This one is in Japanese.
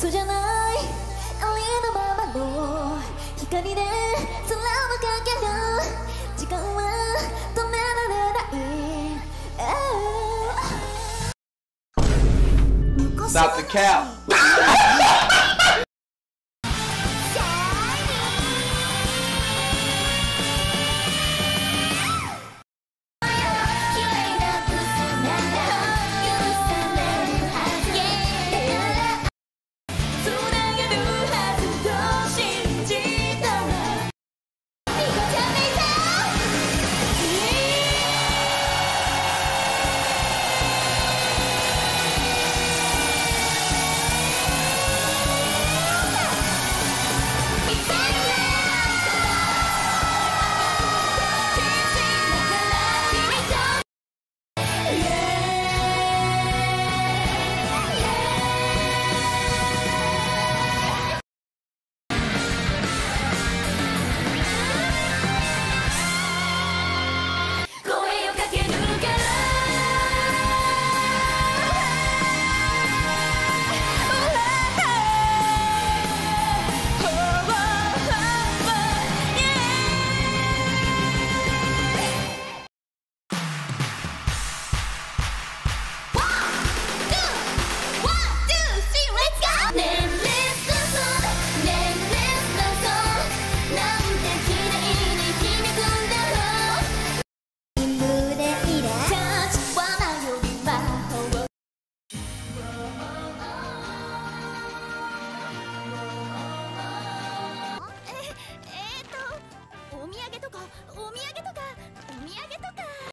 嘘じゃないありのままの光で空の駆け時間は止められない Stop the!